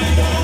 my God.